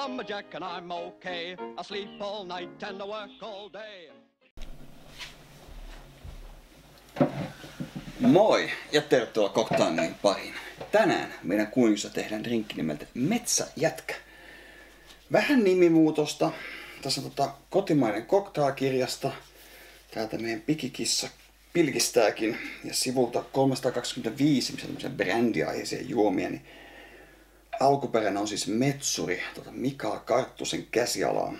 lumberjack and I'm okay. I sleep all night and I work all day. Moi ja tervetuloa Cocktailin pariin. Tänään meidän kunnissa tehdään drinkki nimeltä Metsäjätkä. Vähän nimimuutosta. Tässä on tota kotimainen cocktailkirjasta. Täältä meidän pikikissa pilkistääkin. Ja sivulta 325, missä on brändiaiheisia juomia, niin alkuperäinen on siis Metsuri, tota Mika Karttusen käsialaa.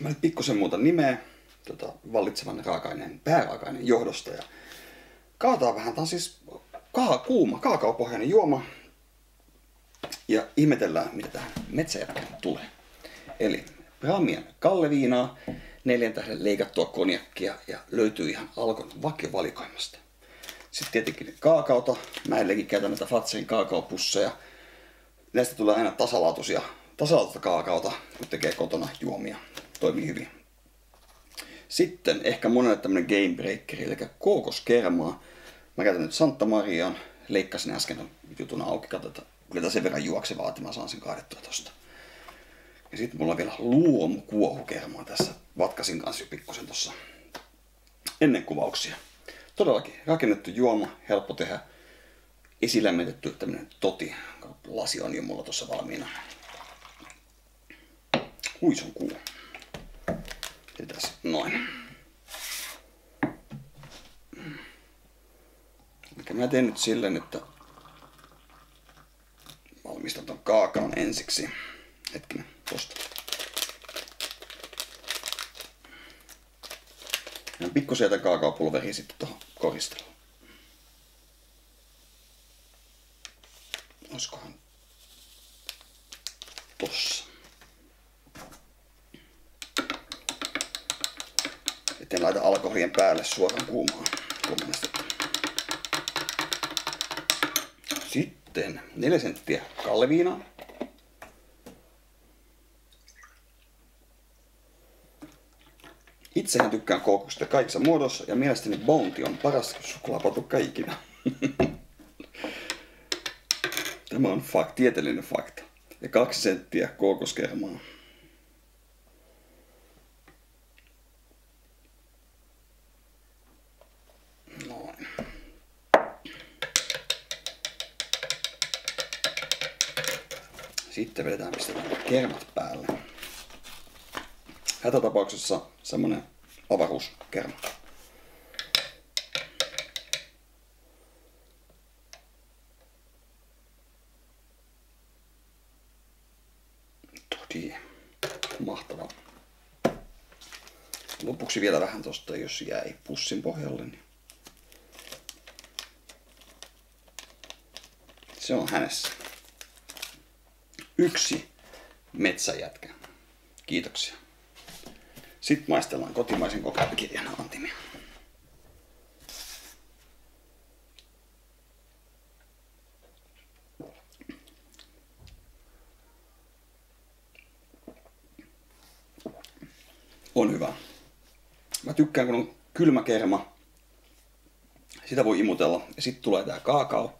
Mä nyt pikkusen muuta nimeä tota, vallitsevan raaka-aineen, pääraaka-aineen johdosta ja kaataa vähän. Tää on siis kaa, kuuma, kaakaopohjainen juoma. Ja ihmetellään, mitä tähän metsäjätkään tulee. Eli Bramian kalleviinaa, neljän tähden leikattua konjakkia ja löytyy ihan Alkon vakiovalikoimasta. Sitten tietenkin kaakaota. Mä edelleenkin käytän näitä Fatsein kaakaopusseja. Näistä tulee aina tasalaatuisia, tasalaatuista kaakaota, kun tekee kotona juomia. Toimii hyvin. Sitten ehkä monelle tämmönen game breaker, eli kookoskermaa. Mä käytän nyt Santa Mariaan. Leikkasin äsken jutun auki, katsotaan. Kyllä tää sen verran juoksevaa, että mä saan sen kaadettua tosta. Ja sitten mulla on vielä luomukuohukermaa tässä. Vatkasin kanssa pikkusen tossa ennen kuvauksia. Todellakin rakennettu juoma, helppo tehdä. Esilämmitetty tämmönen toti. Lasi on jo mulla tossa valmiina. Hui, se on kuuma. Mitäs? Noin. Mikä mä teen nyt silleen, että valmistan ton kaakaon ensiksi. Hetkinen, tosta. Pikkusen jätän kaakaopulveria sitten tuohon koristeluun. Olisikohan tossa. Sitten laita alkoholien päälle suoraan kuumaan. Sitten 4 senttiä kalleviinaa. Itsehän tykkään kookusta kaikissa muodossa ja mielestäni Bounty on paras suklaapatukka ikinä. Tämä on fakt, tieteellinen fakta. Ja kaksi senttiä kookoskermaa. Sitten vedetään pistetään kermat päälle. Hätätapauksessa semmonen avaruuskerma. Todi. Mahtava. Lopuksi vielä vähän tosta, jos jäi pussin pohjalle. Niin se on hänessä. Yksi metsäjätkä. Kiitoksia. Sitten maistellaan kotimaisen kokeilukirjan antimia. On hyvä. Mä tykkään kun on kylmä kerma. Sitä voi imutella. Ja sitten tulee tää kaakao.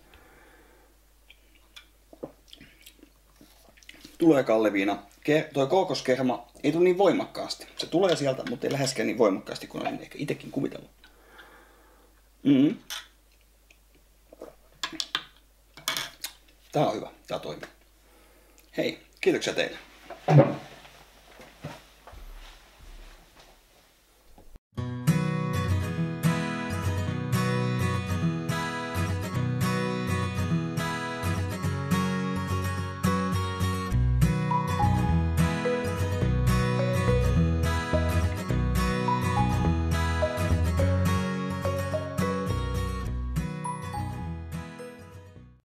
Tulee kalleviina. Ke- toi kookoskerma ei tule niin voimakkaasti. Se tulee sieltä, mutta ei läheskään niin voimakkaasti kuin olen ehkä itsekin kuvitellut. Mm. Tää on hyvä. Tää toimii. Hei, kiitoksia teille.